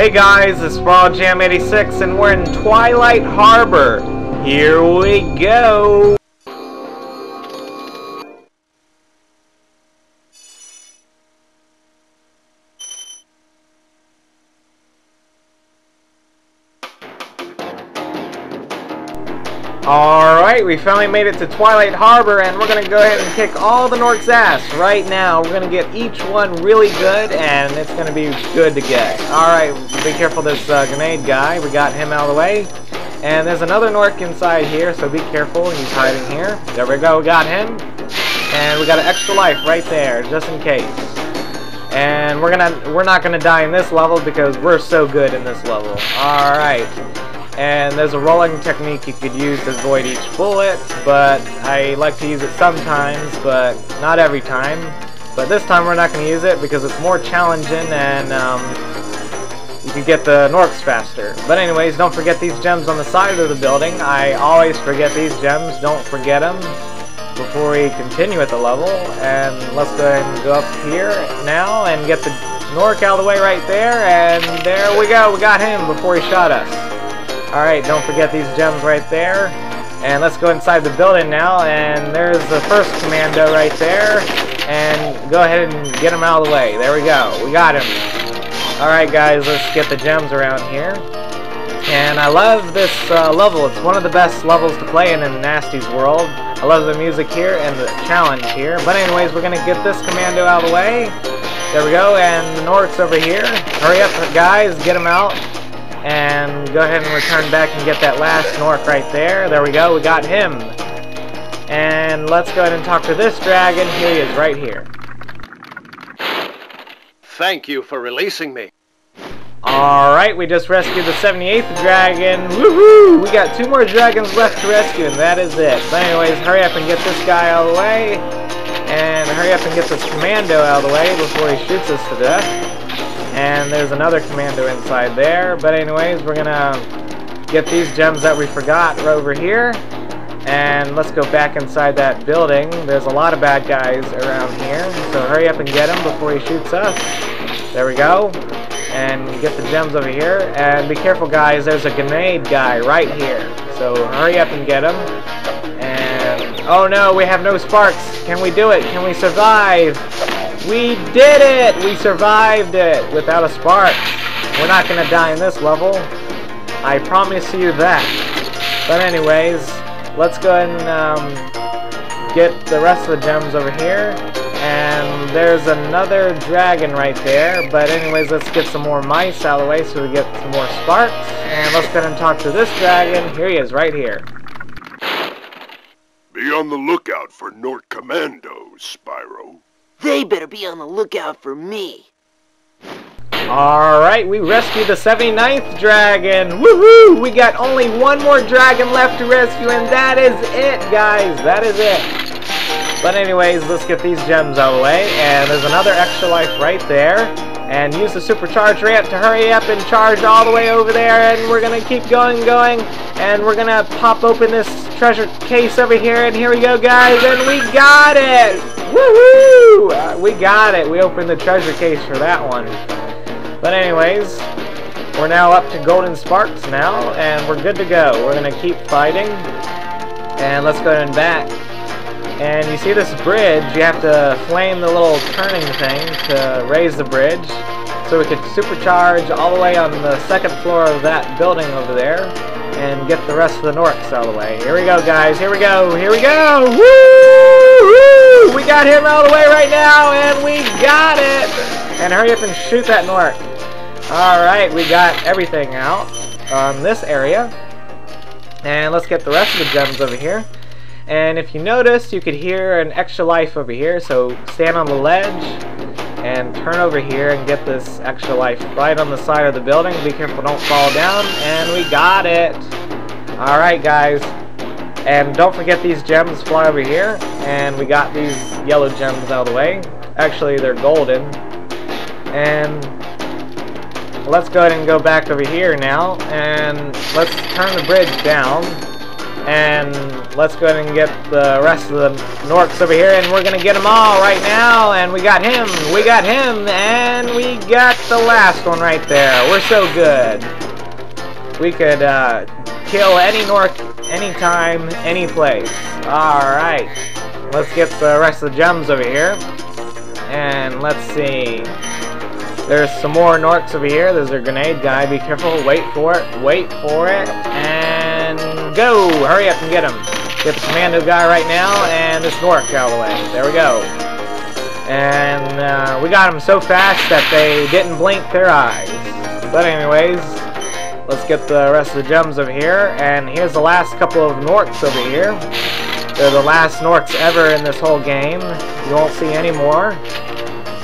Hey guys, it's Spyro Jam 86 and we're in Twilight Harbor. Here we go! Alright, we finally made it to Twilight Harbor and we're gonna go ahead and kick all the Gnorcs' ass right now. We're gonna get each one really good and it's gonna be good to get. Alright, be careful this uh, grenade guy. We got him out of the way. And there's another Gnorc inside here, so be careful. He's hiding here. There we go, we got him. And we got an extra life right there, just in case. And we're gonna we're not gonna die in this level because we're so good in this level. Alright. And there's a rolling technique you could use to avoid each bullet, but I like to use it sometimes, but not every time. But this time we're not going to use it because it's more challenging and um, you can get the Gnorcs faster. But anyways, don't forget these gems on the side of the building. I always forget these gems. Don't forget them before we continue with the level. And let's go and go up here now and get the Gnorc out of the way right there. And there we go. We got him before he shot us. Alright, don't forget these gems right there. And let's go inside the building now, and there's the first commando right there. And go ahead and get him out of the way. There we go. We got him. Alright guys, let's get the gems around here. And I love this uh, level. It's one of the best levels to play in in Gnasty's world. I love the music here and the challenge here. But anyways, we're going to get this commando out of the way. There we go, and the Gnorcs over here. Hurry up, guys. Get him out and go ahead and return back and get that last Gnorc right there. There we go, we got him. And let's go ahead and talk to this dragon. He is, right here. Thank you for releasing me. Alright, we just rescued the 78th dragon. Woohoo! We got two more dragons left to rescue, and that is it. But anyways, hurry up and get this guy out of the way. And hurry up and get this commando out of the way before he shoots us to death. And there's another commando inside there. But anyways, we're gonna get these gems that we forgot over here. And let's go back inside that building. There's a lot of bad guys around here. So hurry up and get him before he shoots us. There we go. And get the gems over here. And be careful guys, there's a grenade guy right here. So hurry up and get him. And, oh no, we have no sparks. Can we do it? Can we survive? We did it! We survived it without a spark. We're not to die in this level. I promise you that. But anyways, let's go ahead and um, get the rest of the gems over here. And there's another dragon right there. But anyways, let's get some more mice out of the way so we get some more sparks. And let's go ahead and talk to this dragon. Here he is, right here. Be on the lookout for Gnorc Commandos, Spyro. They better be on the lookout for me. Alright, we rescued the 79th dragon! Woohoo! We got only one more dragon left to rescue, and that is it, guys! That is it! But anyways, let's get these gems out of the way, and there's another extra life right there. And use the supercharge ramp to hurry up and charge all the way over there, and we're gonna keep going, going, and we're gonna pop open this treasure case over here, and here we go, guys, and we got it! Woohoo! Uh, we got it. We opened the treasure case for that one. But anyways, we're now up to golden sparks now, and we're good to go. We're going to keep fighting. And let's go and back. And you see this bridge, you have to flame the little turning thing to raise the bridge. So we could supercharge all the way on the second floor of that building over there and get the rest of the Gnorcs out of the way. Here we go, guys. Here we go. Here we go. Woo! We got him out of the way right now, and we got it. And hurry up and shoot that Gnorc. All right, we got everything out on this area. And let's get the rest of the gems over here. And if you notice, you could hear an extra life over here. So stand on the ledge and turn over here and get this extra life right on the side of the building. Be careful, don't fall down. And we got it. Alright, guys. And don't forget these gems fly over here. And we got these yellow gems out of the way. Actually, they're golden. And let's go ahead and go back over here now. And let's turn the bridge down. And let's go ahead and get the rest of the Gnorcs over here, and we're going to get them all right now. And we got him, we got him, and we got the last one right there. We're so good. We could uh, kill any Gnorc anytime, any place. Alright. Let's get the rest of the gems over here. And let's see. There's some more Gnorcs over here. There's a grenade guy. Be careful. Wait for it. Wait for it. And go! Hurry up and get him. Get the commando guy right now and this Gnorc out of the way. There we go. And uh, we got them so fast that they didn't blink their eyes. But anyways, let's get the rest of the gems over here. And here's the last couple of Gnorcs over here. They're the last Gnorcs ever in this whole game. You won't see any more.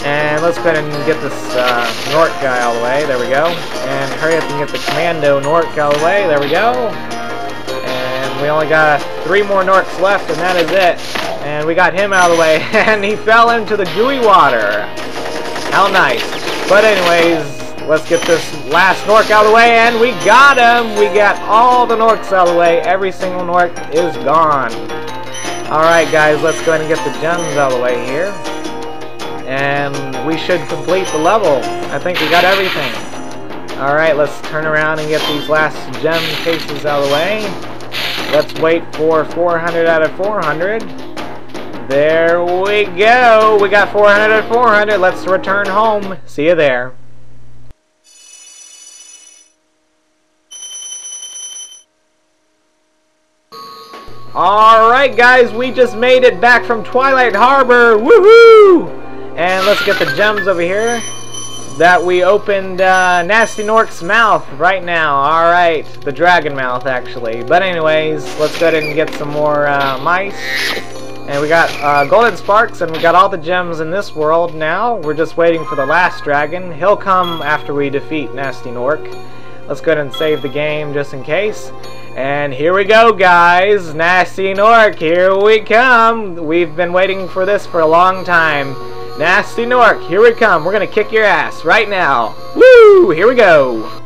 And let's go ahead and get this uh, Gnorc guy all the way. There we go. And hurry up and get the Commando Gnorc of the way. There we go. And we only got three more Gnorcs left, and that is it. And we got him out of the way, and he fell into the gooey water. How nice. But anyways, let's get this last Gnorc out of the way, and we got him! We got all the Gnorcs out of the way. Every single Gnorc is gone. Alright guys, let's go ahead and get the gems out of the way here. And we should complete the level. I think we got everything. Alright, let's turn around and get these last gem cases out of the way. Let's wait for 400 out of 400. There we go. We got 400 at 400. Let's return home. See you there. Alright guys, we just made it back from Twilight Harbor. Woohoo! And let's get the gems over here that we opened uh, Gnasty Gnorc's mouth right now. Alright, the dragon mouth actually. But anyways, let's go ahead and get some more uh, mice. And we got uh, golden sparks, and we got all the gems in this world now. We're just waiting for the last dragon. He'll come after we defeat Gnasty Gnorc. Let's go ahead and save the game just in case. And here we go, guys. Gnasty Gnorc, here we come. We've been waiting for this for a long time. Gnasty Gnorc, here we come. We're going to kick your ass right now. Woo! Here we go.